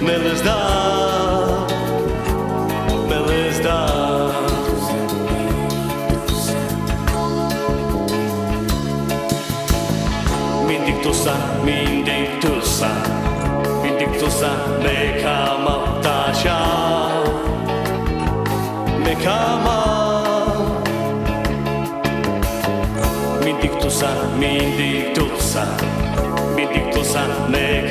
Melăzdar, melăzdar Mindig tussa, mindig tussa Mindig tussa me kama tasha Me kama Mindig tussa, mindig tussa Mindig tussa me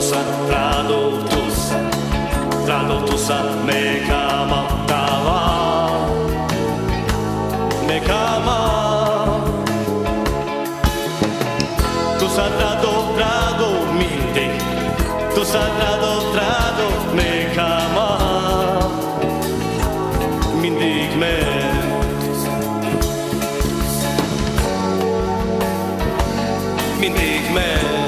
tradottusa, tradottusa, tradottusa me kamattava, me kama. Tu sa trado, trado minte, tu sa trado, trado me kama, mindig me. Mindig me.